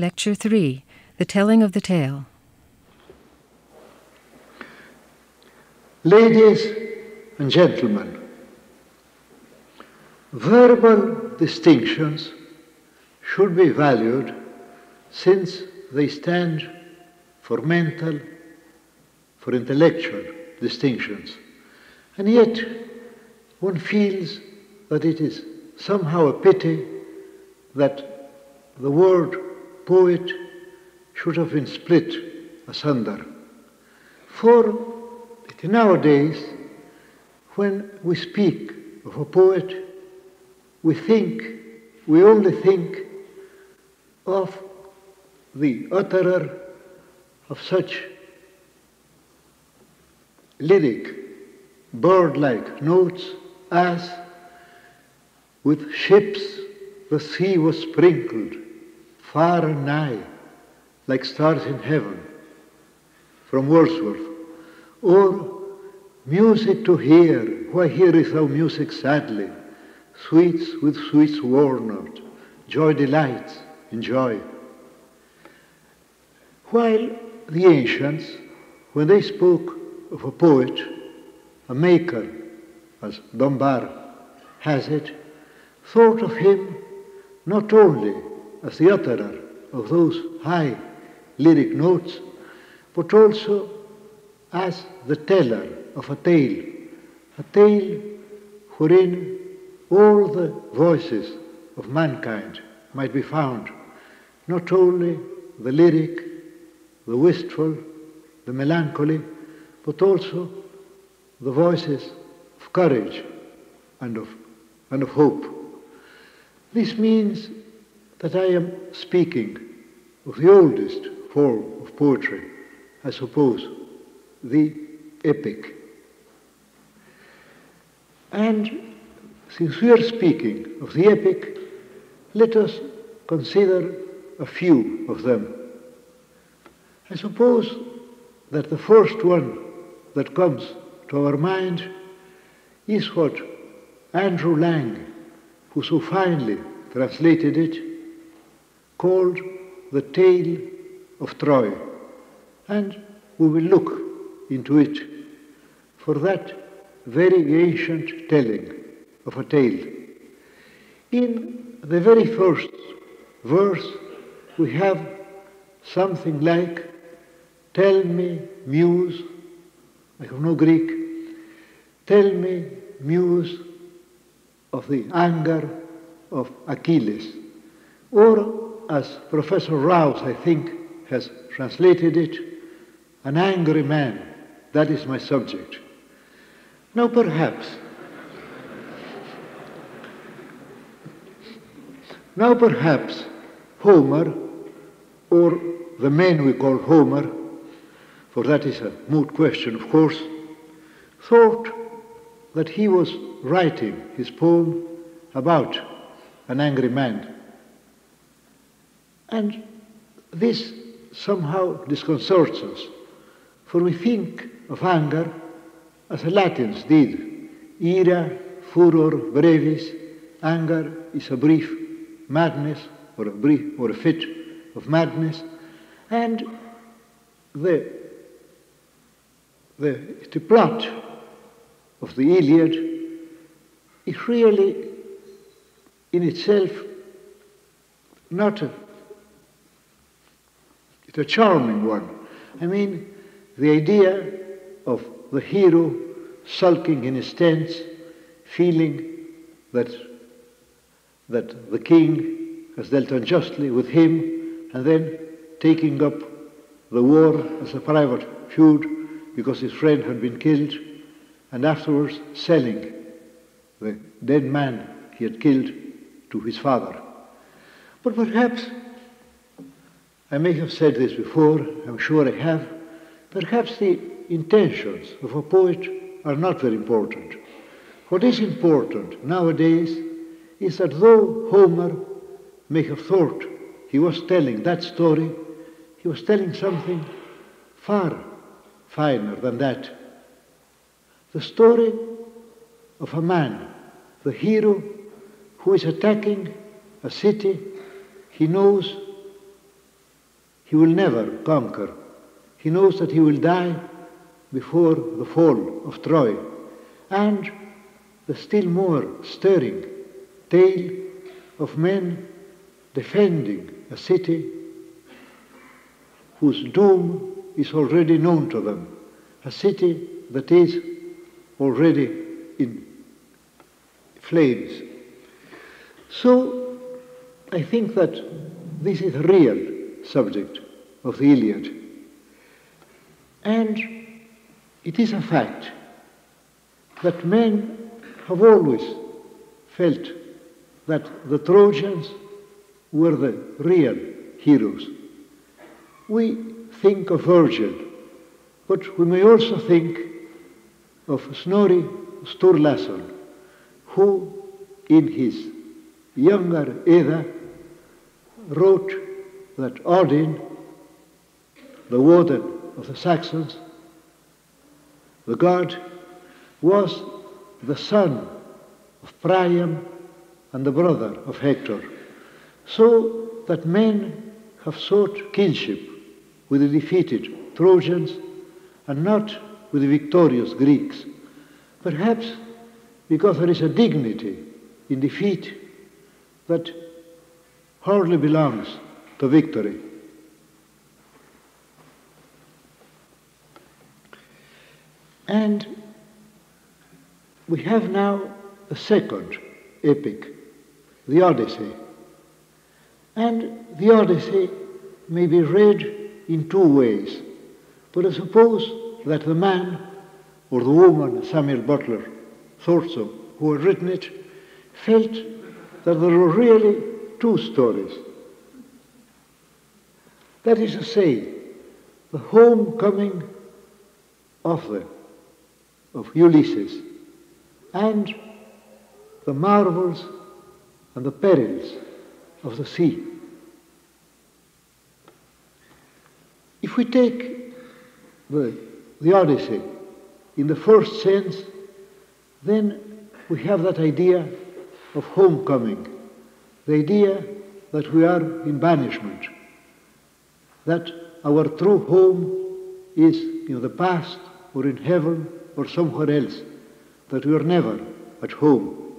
Lecture 3 The Telling of the Tale. Ladies and gentlemen, verbal distinctions should be valued since they stand for mental, for intellectual distinctions. And yet, one feels that it is somehow a pity that the word poet should have been split asunder. For nowadays, when we speak of a poet, we think, we only think of the utterer of such lyric, bird like notes as with ships the sea was sprinkled far and nigh like stars in heaven from Wordsworth. Or music to hear why hearest thou music sadly sweets with sweets worn out joy delights in joy. While the ancients when they spoke of a poet a maker as Dunbar has it thought of him not only as the utterer of those high lyric notes, but also as the teller of a tale, a tale wherein all the voices of mankind might be found, not only the lyric, the wistful, the melancholy, but also the voices of courage and of, and of hope. This means that I am speaking of the oldest form of poetry, I suppose, the epic. And since we are speaking of the epic, let us consider a few of them. I suppose that the first one that comes to our mind is what Andrew Lang, who so finely translated it, called the tale of Troy. And we will look into it for that very ancient telling of a tale. In the very first verse, we have something like, Tell me, muse, I have no Greek, tell me, muse, of the anger of Achilles. Or, as Professor Rouse, I think, has translated it, an angry man. That is my subject. Now, perhaps, now perhaps Homer, or the man we call Homer, for that is a moot question, of course, thought that he was writing his poem about an angry man. And this somehow disconcerts us, for we think of anger as the Latins did. Ira, furor, brevis. Anger is a brief madness or a brief or a fit of madness. And the, the, the plot of the Iliad is really in itself not a, it's a charming one. I mean, the idea of the hero sulking in his tents, feeling that, that the king has dealt unjustly with him, and then taking up the war as a private feud because his friend had been killed, and afterwards selling the dead man he had killed to his father. But perhaps, I may have said this before, I'm sure I have, perhaps the intentions of a poet are not very important. What is important nowadays is that though Homer may have thought he was telling that story, he was telling something far finer than that. The story of a man, the hero who is attacking a city he knows he will never conquer. He knows that he will die before the fall of Troy. And the still more stirring tale of men defending a city whose doom is already known to them, a city that is already in flames. So I think that this is real subject of the Iliad. And it is a fact that men have always felt that the Trojans were the real heroes. We think of Virgil, but we may also think of Snorri Sturluson, who in his younger Edda wrote that Odin, the warden of the Saxons, the god, was the son of Priam and the brother of Hector, so that men have sought kinship with the defeated Trojans and not with the victorious Greeks. Perhaps because there is a dignity in defeat that hardly belongs to victory. And we have now a second epic, the Odyssey. And the Odyssey may be read in two ways. But I suppose that the man or the woman, Samuel Butler thought so, who had written it, felt that there were really two stories. That is to say, the homecoming of the of Ulysses and the marvels and the perils of the sea. If we take the, the Odyssey in the first sense, then we have that idea of homecoming, the idea that we are in banishment, that our true home is in the past or in heaven or somewhere else, that we are never at home.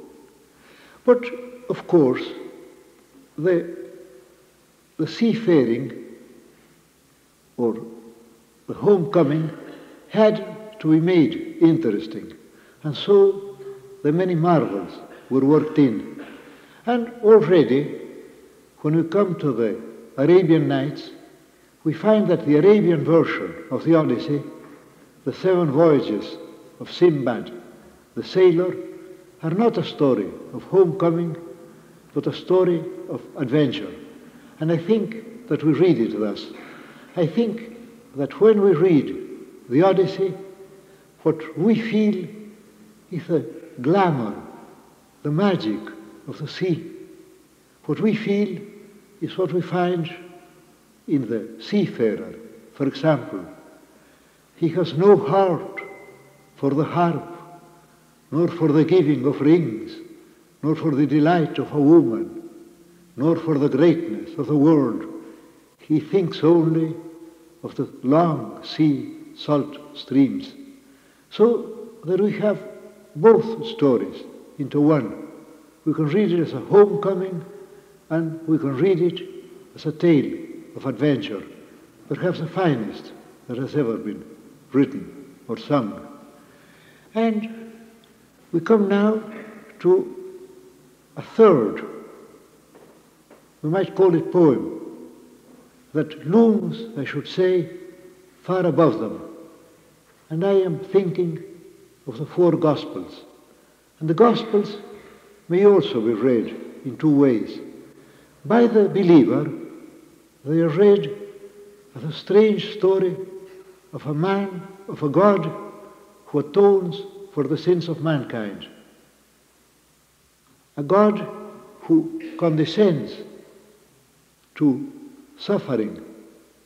But of course, the, the seafaring or the homecoming had to be made interesting. And so the many marvels were worked in. And already, when we come to the Arabian Nights, we find that the Arabian version of the Odyssey, the seven voyages of Sinbad, the sailor, are not a story of homecoming, but a story of adventure. And I think that we read it thus. I think that when we read the Odyssey, what we feel is the glamour, the magic of the sea. What we feel is what we find in the seafarer. For example, he has no heart for the harp, nor for the giving of rings, nor for the delight of a woman, nor for the greatness of the world. He thinks only of the long sea salt streams. So that we have both stories into one. We can read it as a homecoming and we can read it as a tale of adventure, perhaps the finest that has ever been written or sung. And we come now to a third, we might call it poem, that looms, I should say, far above them. And I am thinking of the four Gospels. And the Gospels may also be read in two ways. By the believer, they read a strange story of a man, of a God who atones for the sins of mankind. A God who condescends to suffering,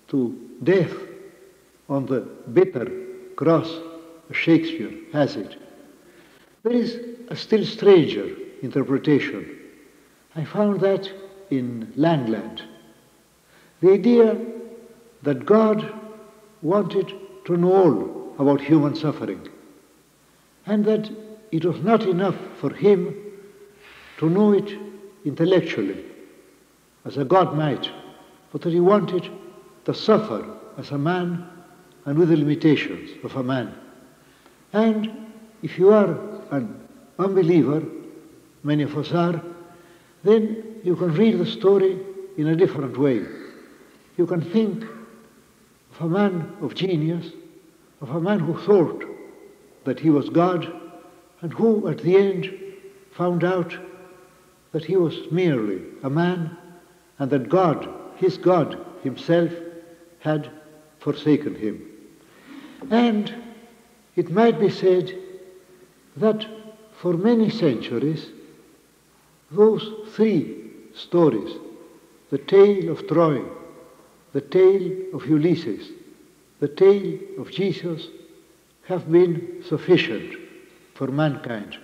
to death on the bitter cross, Shakespeare has it. There is a still stranger interpretation. I found that in Langland. The idea that God wanted to know all about human suffering, and that it was not enough for him to know it intellectually, as a God might, but that he wanted to suffer as a man and with the limitations of a man. And if you are an unbeliever, many of us are, then you can read the story in a different way. You can think of a man of genius, of a man who thought that he was God, and who at the end found out that he was merely a man, and that God, his God himself, had forsaken him. And it might be said that for many centuries, those three stories, the tale of Troy, the tale of Ulysses, the tale of Jesus, have been sufficient for mankind.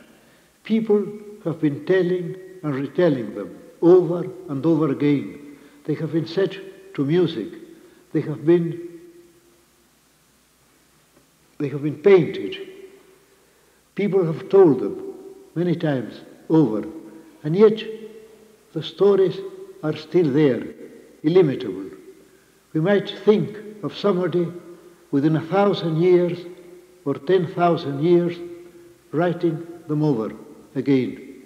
People have been telling and retelling them over and over again. They have been set to music. They have been they have been painted. People have told them many times over, and yet the stories are still there, illimitable. We might think of somebody within a thousand years or ten thousand years writing them over again.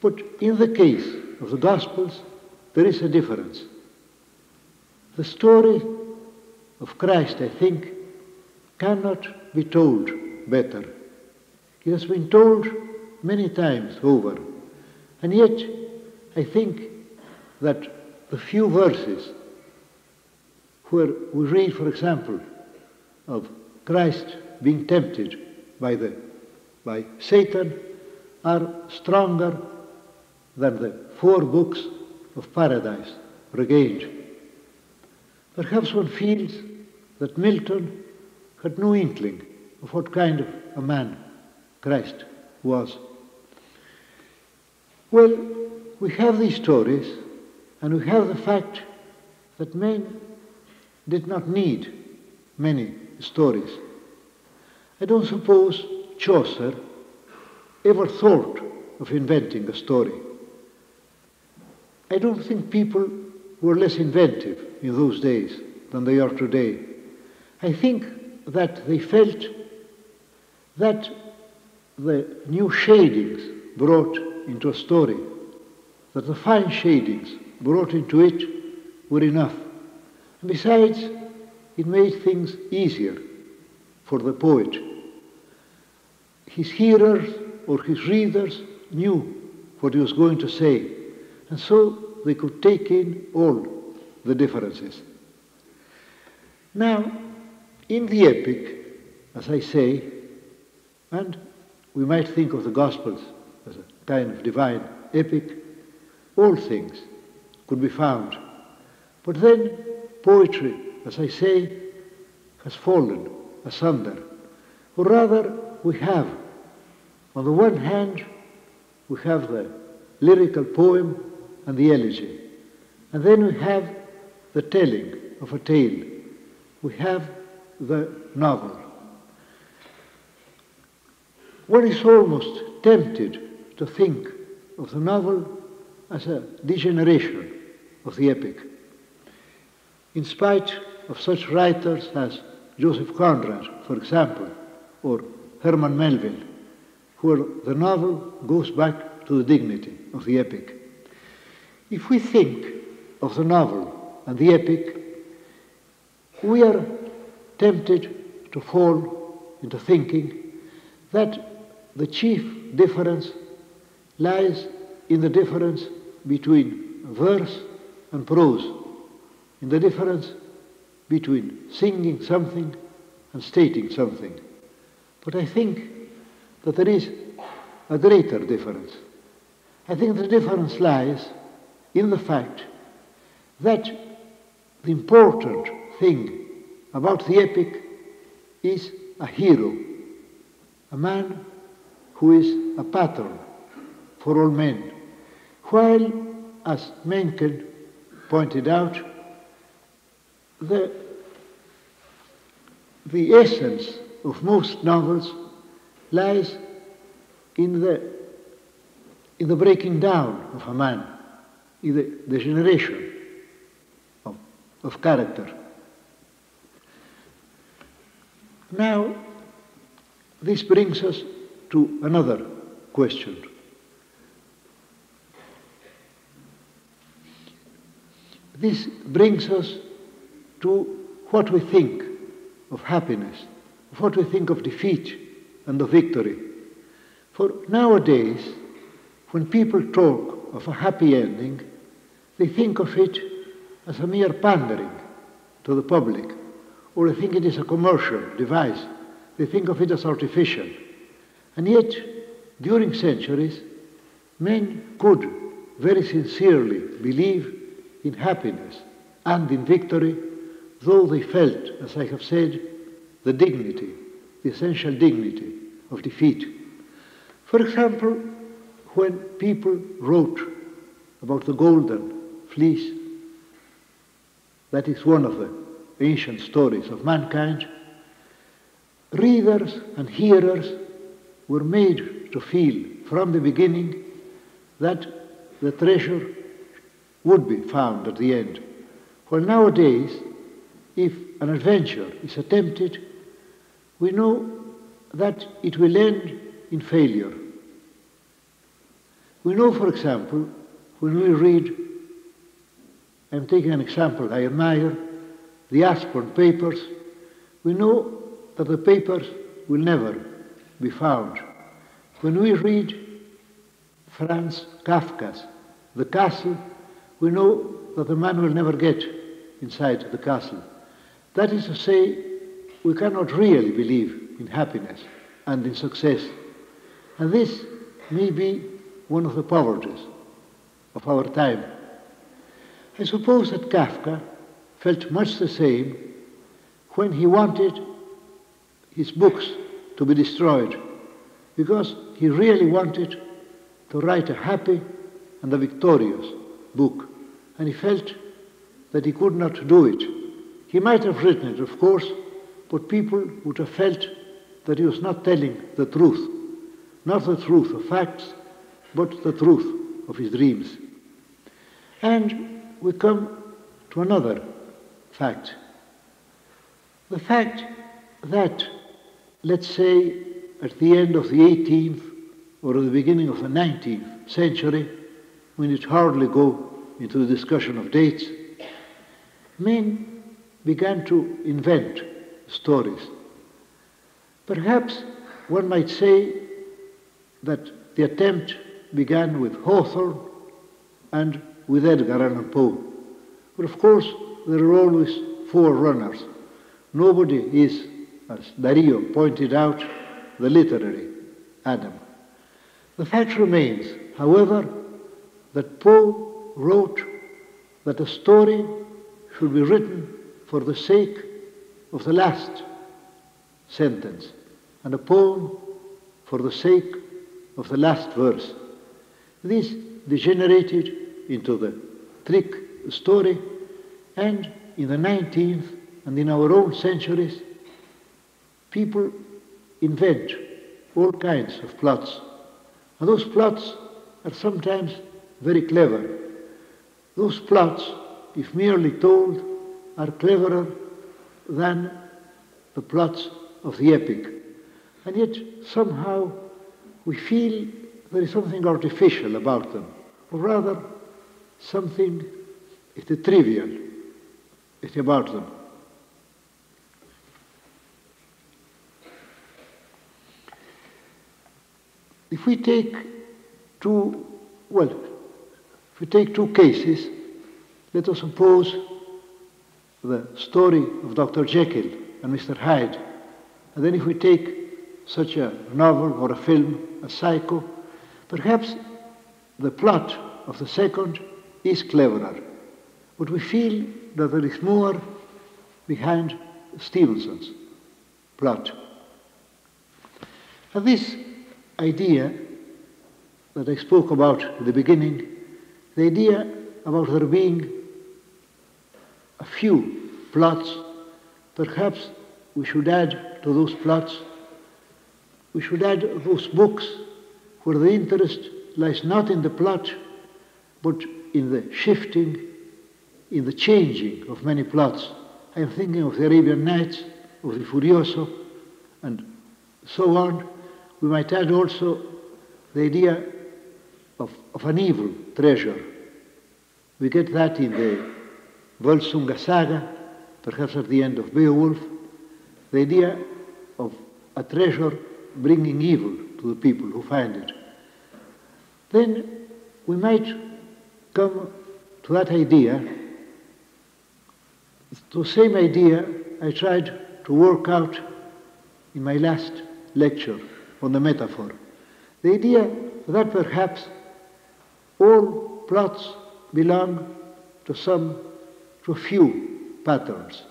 But in the case of the Gospels, there is a difference. The story of Christ, I think, cannot be told better. It has been told many times over. And yet, I think that the few verses where we read, for example, of Christ being tempted by, the, by Satan are stronger than the four books of paradise regained. Perhaps one feels that Milton had no inkling of what kind of a man Christ was. Well, we have these stories, and we have the fact that men did not need many stories. I don't suppose Chaucer ever thought of inventing a story. I don't think people were less inventive in those days than they are today. I think that they felt that the new shadings brought into a story, that the fine shadings brought into it were enough. Besides, it made things easier for the poet. His hearers or his readers knew what he was going to say, and so they could take in all the differences. Now, in the epic, as I say, and we might think of the Gospels as a kind of divine epic, all things could be found. But then poetry, as I say, has fallen asunder. Or rather, we have, on the one hand, we have the lyrical poem and the elegy. And then we have the telling of a tale. We have the novel. One is almost tempted to think of the novel as a degeneration of the epic. In spite of such writers as Joseph Conrad, for example, or Herman Melville, where the novel goes back to the dignity of the epic. If we think of the novel and the epic, we are tempted to fall into thinking that the chief difference lies in the difference between verse and prose, in the difference between singing something and stating something. But I think that there is a greater difference. I think the difference lies in the fact that the important thing about the epic is a hero, a man who is a pattern for all men. While, as Mencken pointed out, the the essence of most novels lies in the, in the breaking down of a man, in the degeneration of, of character. Now, this brings us to another question. This brings us to what we think of happiness, of what we think of defeat and of victory. For nowadays, when people talk of a happy ending, they think of it as a mere pandering to the public, or they think it is a commercial device. They think of it as artificial. And yet, during centuries, men could very sincerely believe in happiness and in victory, though they felt, as I have said, the dignity, the essential dignity of defeat. For example, when people wrote about the golden fleece, that is one of the ancient stories of mankind, readers and hearers were made to feel from the beginning that the treasure would be found at the end. Well, nowadays, if an adventure is attempted, we know that it will end in failure. We know, for example, when we read, I'm taking an example I admire, the Aspern papers, we know that the papers will never be found. When we read Franz Kafka's The Castle, we know that the man will never get inside the castle. That is to say, we cannot really believe in happiness and in success. And this may be one of the poverties of our time. I suppose that Kafka felt much the same when he wanted his books to be destroyed, because he really wanted to write a happy and a victorious book, and he felt that he could not do it. He might have written it, of course, but people would have felt that he was not telling the truth, not the truth of facts, but the truth of his dreams. And we come to another fact. The fact that, let's say, at the end of the 18th or at the beginning of the 19th century, we need hardly go into the discussion of dates, men began to invent stories. Perhaps one might say that the attempt began with Hawthorne and with Edgar Allan Poe. But of course, there are always forerunners. Nobody is, as Dario pointed out, the literary Adam. The fact remains, however, that Poe wrote that a story should be written for the sake of the last sentence, and a poem for the sake of the last verse. This degenerated into the trick story, and in the 19th and in our own centuries, people invent all kinds of plots. And those plots are sometimes very clever. Those plots, if merely told, are cleverer than the plots of the epic. And yet, somehow, we feel there is something artificial about them, or rather, something it's trivial it's about them. If we take two, well, if we take two cases, let us suppose the story of Dr. Jekyll and Mr. Hyde, and then if we take such a novel or a film as Psycho, perhaps the plot of the second is cleverer, but we feel that there is more behind Stevenson's plot. And this idea that I spoke about at the beginning, the idea about there being a few plots, perhaps we should add to those plots, we should add those books where the interest lies not in the plot, but in the shifting, in the changing of many plots. I am thinking of the Arabian Nights, of the Furioso, and so on. We might add also the idea of, of an evil treasure. We get that in the Volsunga saga, perhaps at the end of Beowulf, the idea of a treasure bringing evil to the people who find it. Then we might come to that idea, the same idea I tried to work out in my last lecture on the metaphor. The idea that perhaps all plots belong to some, a few patterns.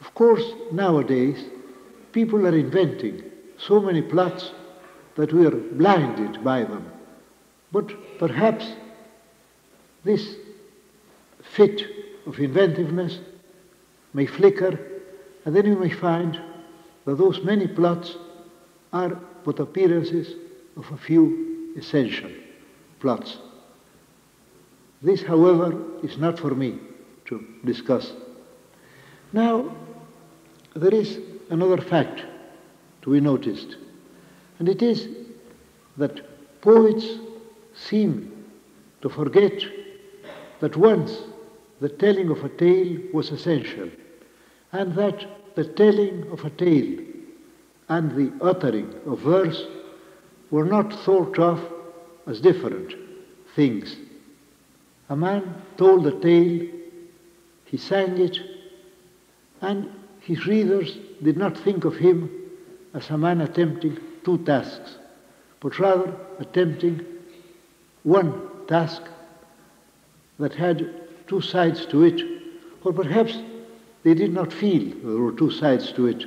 Of course, nowadays, people are inventing so many plots that we are blinded by them. But perhaps this fit of inventiveness may flicker, and then we may find that those many plots are but appearances of a few essential plots. This, however, is not for me to discuss. Now, there is another fact to be noticed, and it is that poets seem to forget that once the telling of a tale was essential, and that the telling of a tale and the uttering of verse were not thought of as different things. A man told a tale, he sang it, and his readers did not think of him as a man attempting two tasks, but rather attempting one task that had two sides to it, or perhaps they did not feel there were two sides to it.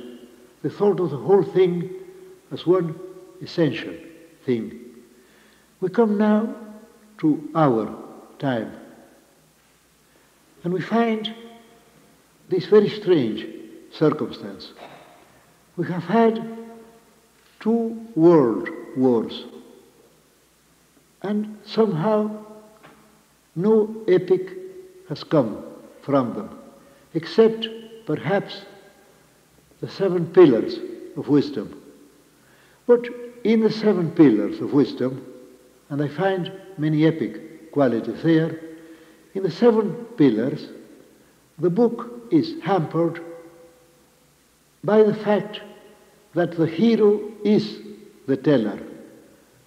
They thought of the whole thing as one essential thing. We come now to our time, and we find this very strange circumstance. We have had two world wars, and somehow no epic has come from them, except perhaps the seven pillars of wisdom. But in the seven pillars of wisdom, and I find many epic qualities there, in the seven pillars, the book is hampered by the fact that the hero is the teller.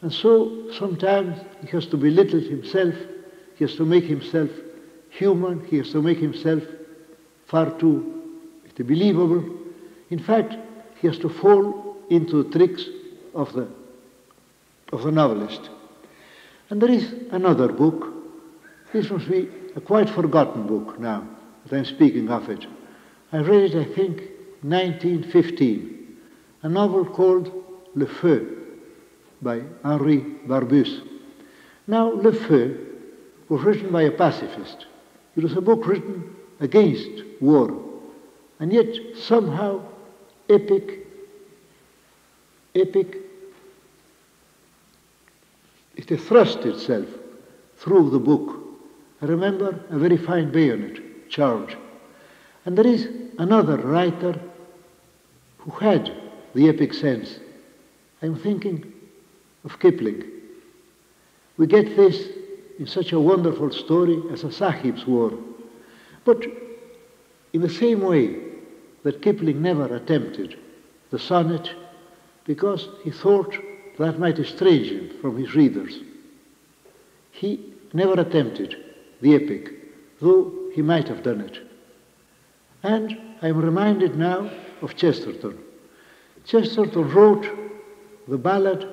And so sometimes he has to belittle himself, he has to make himself human, he has to make himself far too believable. In fact, he has to fall into the tricks of the, of the novelist. And there is another book. This must be a quite forgotten book now that I'm speaking of it. I read it, I think, 1915, a novel called Le Feu by Henri Barbusse. Now, Le Feu was written by a pacifist. It was a book written against war, and yet somehow epic, epic, it thrust itself through the book. I remember a very fine bayonet charge. And there is another writer who had the epic sense. I'm thinking of Kipling. We get this in such a wonderful story as a Sahib's War. But in the same way that Kipling never attempted the sonnet because he thought that might estrange him from his readers. He never attempted the epic, though he might have done it. And I'm reminded now of Chesterton. Chesterton wrote the ballad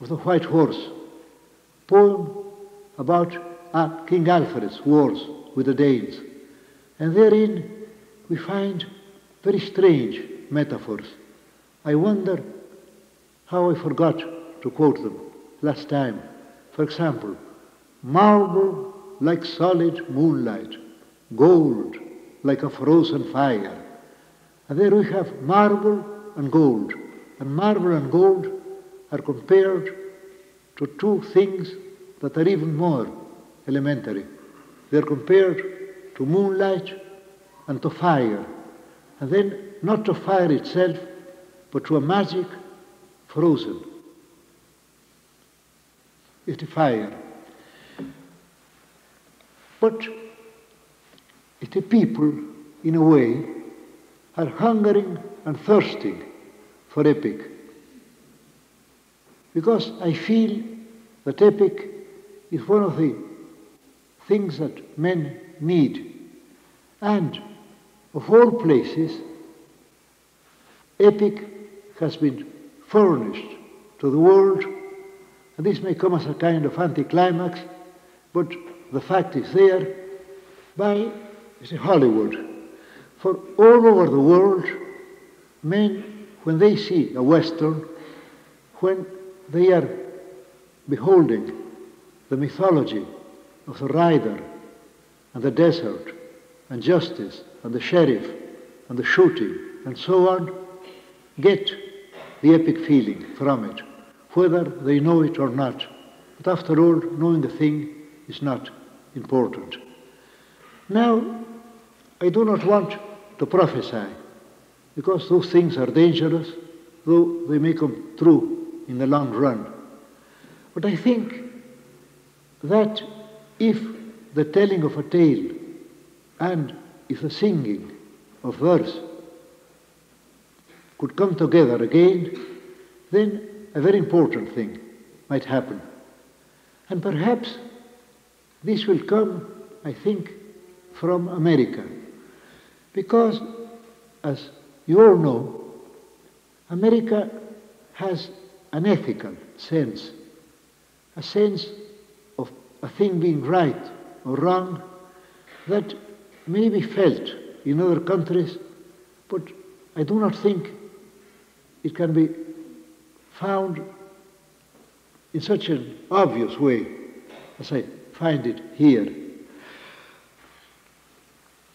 of the White Horse, poem about King Alfred's wars with the Danes. And therein we find very strange metaphors. I wonder how I forgot to quote them last time. For example, marble like solid moonlight, gold like a frozen fire, And there we have marble and gold. And marble and gold are compared to two things that are even more elementary. They're compared to moonlight and to fire. And then not to fire itself, but to a magic frozen. It's fire. But the people, in a way, are hungering and thirsting for epic. Because I feel that epic is one of the things that men need. And of all places, epic has been furnished to the world, and this may come as a kind of anticlimax, but the fact is there by it's a Hollywood. For all over the world, men, when they see a Western, when they are beholding the mythology of the rider and the desert and justice and the sheriff and the shooting and so on, get the epic feeling from it, whether they know it or not. But after all, knowing the thing is not important. Now, I do not want to prophesy, because those things are dangerous, though they may come true in the long run. But I think that if the telling of a tale and if the singing of verse could come together again, then a very important thing might happen. And perhaps this will come, I think, from America. Because, as you all know, America has an ethical sense, a sense of a thing being right or wrong that may be felt in other countries, but I do not think it can be found in such an obvious way as I find it here.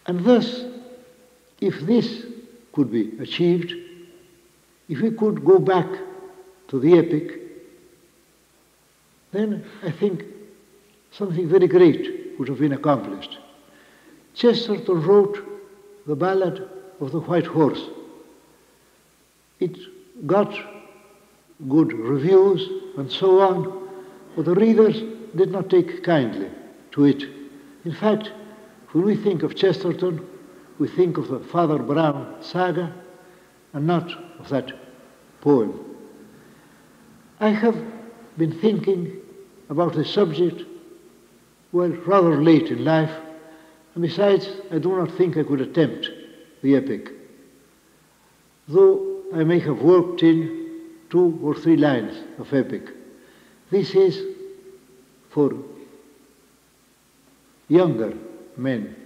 And thus, if this could be achieved, if we could go back to the epic, then I think something very great would have been accomplished. Chesterton wrote the ballad of the white horse. It got good reviews and so on, but the readers did not take kindly to it. In fact, when we think of Chesterton, we think of the Father Brown saga and not of that poem. I have been thinking about the subject, well, rather late in life, and besides, I do not think I could attempt the epic. Though I may have worked in two or three lines of epic. This is for younger men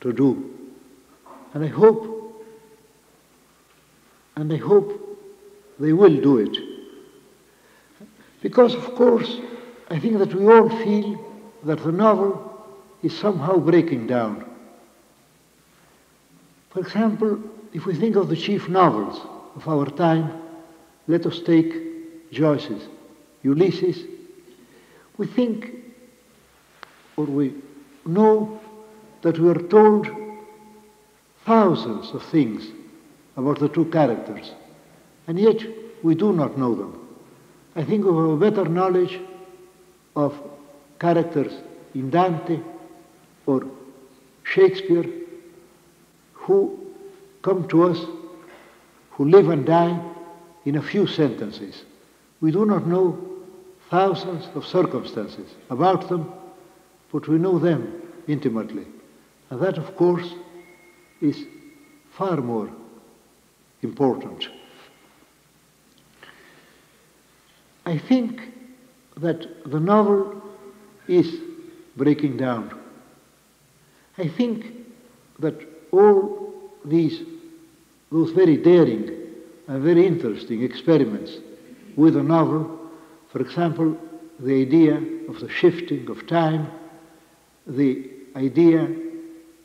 to do. And I hope, and I hope they will do it. Because, of course, I think that we all feel that the novel is somehow breaking down. For example, if we think of the chief novels of our time, let us take Joyce's Ulysses. We think, or we know, that we are told thousands of things about the two characters, and yet we do not know them. I think we have a better knowledge of characters in Dante or Shakespeare who come to us, who live and die in a few sentences. We do not know thousands of circumstances about them, but we know them intimately. And that, of course, is far more important. I think that the novel is breaking down. I think that all these, those very daring and very interesting experiments with a novel, for example, the idea of the shifting of time, the idea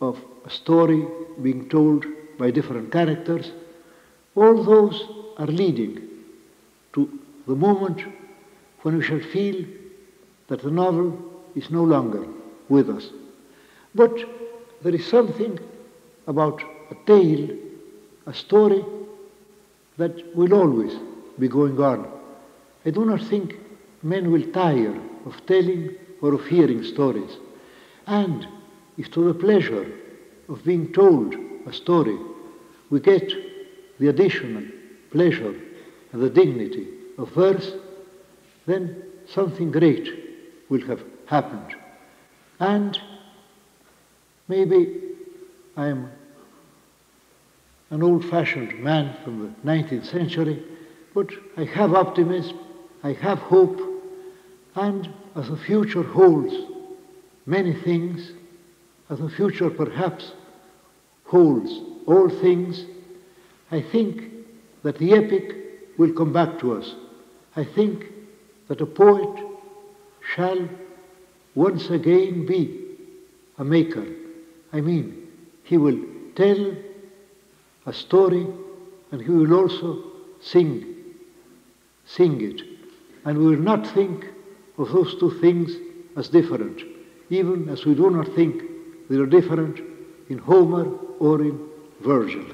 of a story being told by different characters, all those are leading to the moment when we shall feel that the novel is no longer with us. But there is something about a tale, a story, that will always be going on. I do not think men will tire of telling or of hearing stories. And if to the pleasure of being told a story we get the additional pleasure and the dignity of verse, then something great will have happened. And maybe I am an old fashioned man from the 19th century, but I have optimism, I have hope, and as the future holds many things, as the future perhaps holds all things, I think that the epic will come back to us. I think that a poet shall once again be a maker. I mean, he will tell a story and he will also sing, sing it. And we will not think of those two things as different, even as we do not think they are different in Homer or in Virgil.